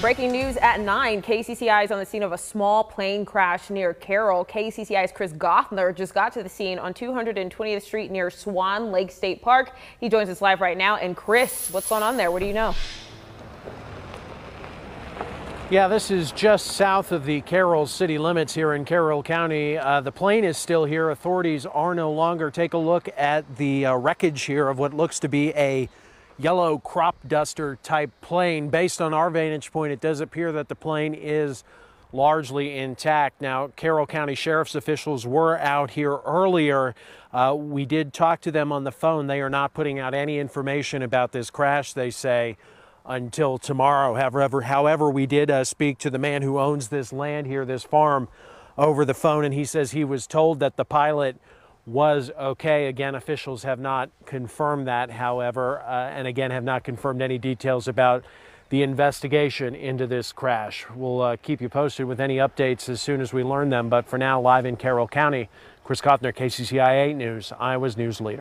Breaking news at 9. KCCI is on the scene of a small plane crash near Carroll. KCCI's Chris Gothner just got to the scene on 220th Street near Swan Lake State Park. He joins us live right now. And Chris, what's going on there? What do you know? Yeah, this is just south of the Carroll city limits here in Carroll County. Uh, the plane is still here. Authorities are no longer. Take a look at the uh, wreckage here of what looks to be a yellow crop duster type plane. Based on our vantage point, it does appear that the plane is largely intact. Now, Carroll County Sheriff's officials were out here earlier. Uh, we did talk to them on the phone. They are not putting out any information about this crash, they say, until tomorrow. However, however we did uh, speak to the man who owns this land here, this farm, over the phone, and he says he was told that the pilot was okay. Again, officials have not confirmed that, however, uh, and again have not confirmed any details about the investigation into this crash. We'll uh, keep you posted with any updates as soon as we learn them. But for now, live in Carroll County, Chris Gothner, KCCI 8 News, Iowa's news leader.